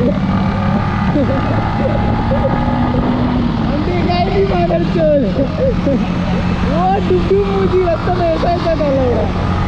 वो डुबकी मुझे रास्ता में ऐसा ऐसा डाला हुआ